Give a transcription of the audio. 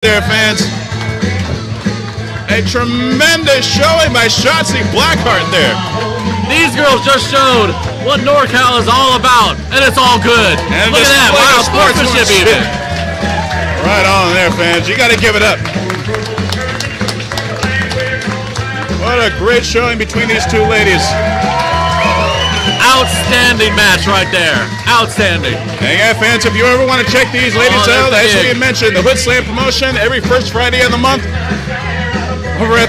there, fans. A tremendous showing by Shotzi Blackheart there. These girls just showed what NorCal is all about, and it's all good. And Look at that, wow, sportsmanship. even. Right on there, fans. You got to give it up. What a great showing between these two ladies. Outstanding match right there. Outstanding. And yeah, fans, if you ever want to check these ladies Oh, out, as we mentioned, the Hood Slam promotion every first Friday of the month over at